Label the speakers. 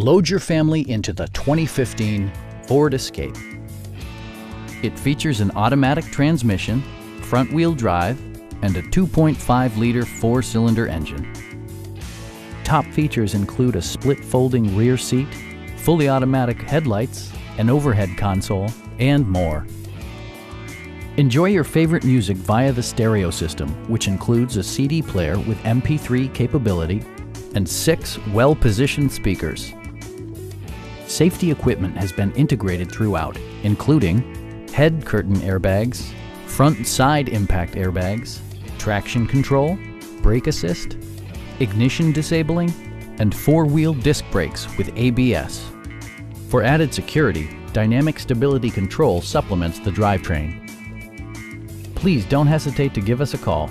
Speaker 1: Load your family into the 2015 Ford Escape. It features an automatic transmission, front-wheel drive, and a 2.5-liter four-cylinder engine. Top features include a split folding rear seat, fully automatic headlights, an overhead console, and more. Enjoy your favorite music via the stereo system, which includes a CD player with MP3 capability and six well-positioned speakers. Safety equipment has been integrated throughout, including head curtain airbags, front side impact airbags, traction control, brake assist, ignition disabling, and four-wheel disc brakes with ABS. For added security, Dynamic Stability Control supplements the drivetrain. Please don't hesitate to give us a call